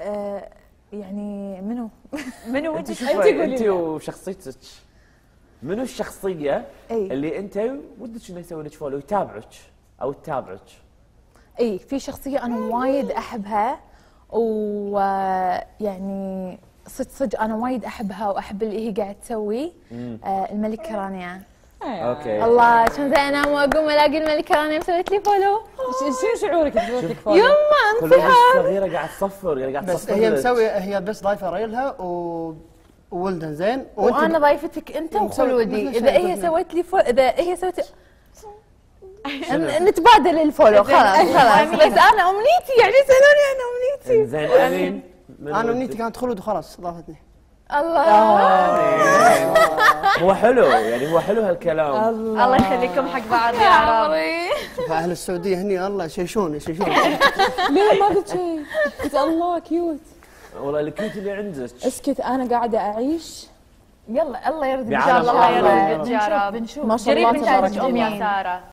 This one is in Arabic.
آه يعني منو؟ منو أنت ودك شوفي قولي أنت. وشخصيتك. منو الشخصية أي. اللي أنت ودك انه يسوي لك follow يتابعك أو تتابعك. أي في شخصية أنا وايد أحبها ويعني صدق صدق أنا وايد أحبها وأحب اللي هي قاعد تسويه آه الملكة رانيا. okay. الله شلون زين انام واقوم ألاقي الملكة رانيا مسوية لي follow شنو شعورك؟ تسوي لك فولو؟ يما كل انصحى صغيرة قاعد تصفر يعني قاعد بس تصفر هي لك. مسوي هي بس ضايفة ريلها و وولدن زين؟ وأنا ضيفتك أنت مسوي- وخلودي. إذا هي سوت لي فولو إذا هي سوت ن- نتبادل الفولو خلاص خلاص. بس أنا أمنيتي يعني يسالوني أنا أمنيتي. زين أمين. أنا؟ أمنيتي كانت خلود وخلاص ضافتني. الله. هو حلو يعني هو حلو هالكلام. الله. يخليكم حق بعض يا رب. شوف أهل السعودية هني الله يشيشون يشيشون. ليه ما قلت شيء؟ قلت الله كيوت والله الكيوت اللي عندك. اسكت أنا قاعدة أعيش. يلا الله يرضى بعالم الله الله يرضى يا رب. بنشوف ما شاء الله نتائج تبارك ام يا الله سارة.